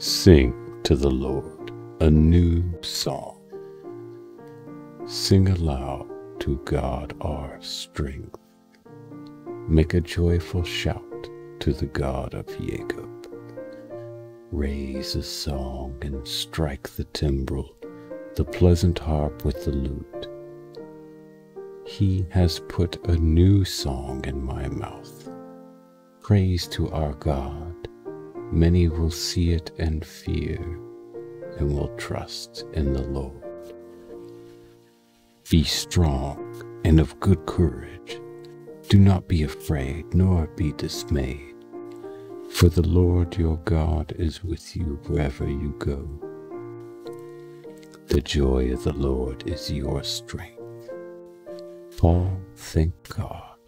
Sing to the Lord a new song. Sing aloud to God our strength. Make a joyful shout to the God of Jacob. Raise a song and strike the timbrel, the pleasant harp with the lute. He has put a new song in my mouth. Praise to our God many will see it and fear and will trust in the Lord. Be strong and of good courage. Do not be afraid nor be dismayed, for the Lord your God is with you wherever you go. The joy of the Lord is your strength. Paul thanked God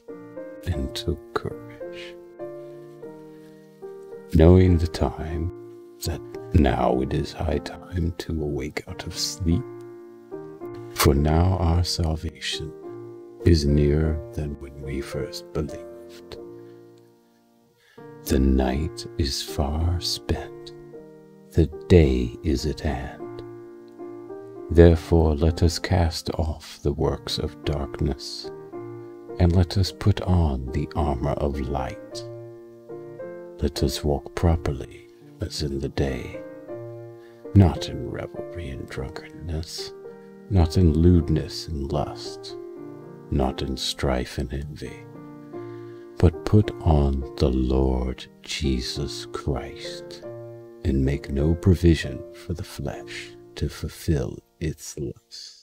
and took courage knowing the time, that now it is high time to awake out of sleep. For now our salvation is nearer than when we first believed. The night is far spent, the day is at hand. Therefore let us cast off the works of darkness, and let us put on the armor of light. Let us walk properly as in the day, not in revelry and drunkenness, not in lewdness and lust, not in strife and envy, but put on the Lord Jesus Christ, and make no provision for the flesh to fulfill its lusts.